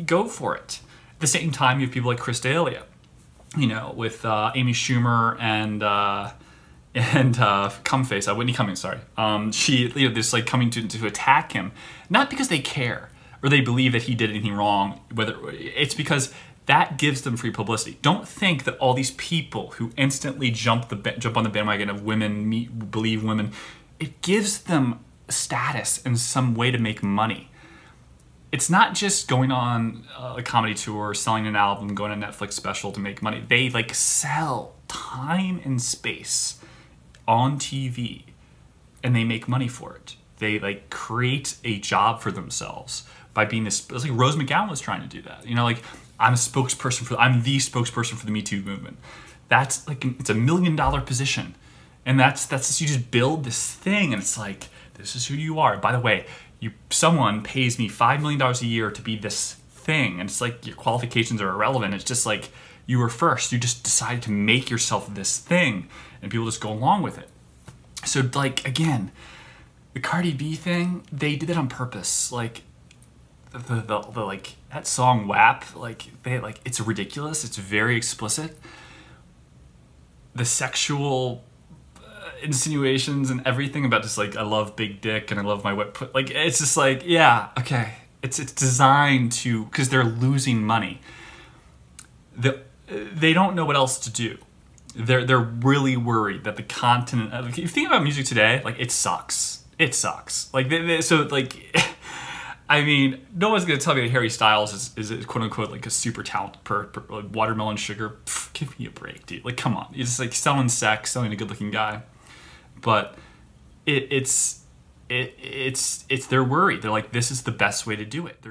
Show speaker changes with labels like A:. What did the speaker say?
A: go for it. At the same time, you have people like Chris D'Elia, you know, with uh, Amy Schumer and uh, and uh, Cumface, uh, Whitney Cummings, sorry. Um, she, you know, this like coming to to attack him, not because they care or they believe that he did anything wrong. Whether it's because that gives them free publicity. Don't think that all these people who instantly jump the jump on the bandwagon of women meet, believe women, it gives them status and some way to make money. It's not just going on a comedy tour, selling an album, going on a Netflix special to make money. They like sell time and space on TV and they make money for it. They like create a job for themselves by being this. It's like Rose McGowan was trying to do that. You know, like I'm a spokesperson for. I'm the spokesperson for the Me Too movement. That's like it's a million dollar position, and that's that's just, you just build this thing, and it's like this is who you are. By the way, you someone pays me five million dollars a year to be this thing, and it's like your qualifications are irrelevant. It's just like you were first. You just decided to make yourself this thing, and people just go along with it. So like again, the Cardi B thing, they did it on purpose. Like the, the, the, like that song WAP, like they like it's ridiculous. It's very explicit. The sexual insinuations and everything about just like I love big dick and I love my wet put like it's just like yeah okay it's it's designed to because they're losing money. The they don't know what else to do. They're they're really worried that the content. Uh, if you think about music today, like it sucks. It sucks. Like they, they, so like. I mean, no one's gonna tell me that Harry Styles is, is quote unquote like a super talent per, per like watermelon sugar. Give me a break, dude. Like, come on. He's just like selling sex, selling a good looking guy. But it, it's it, it's it's they're worried. They're like, this is the best way to do it. They're